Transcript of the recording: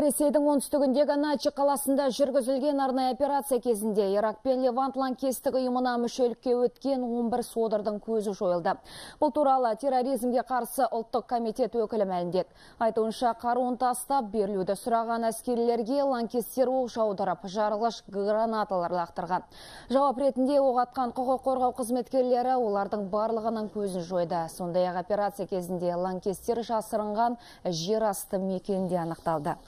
Ресейдің оңтүстігіндегі Начи қаласында жүргізілген арнайы операция кезінде Ирак пен Левант лаңкестік ұйымына мүшелікке өткен 11 содырдың көзі жойылды. Бұл туралы терроризмге қарсы ұлттық комитет өкілі мәлімдеді. Айтуынша қаруын тастап берілуді сұраған әскерлерге ланкестер оқ жаудырып, жарылғыш гранаталар лақтырған. Жауап ретінде оқ атқан құқық қорғау қызметкерлері олардың барлығының көзін жойды. Сондай-ақ операция кезінде ланкестер жасырынған жер асты мекенде анықталды.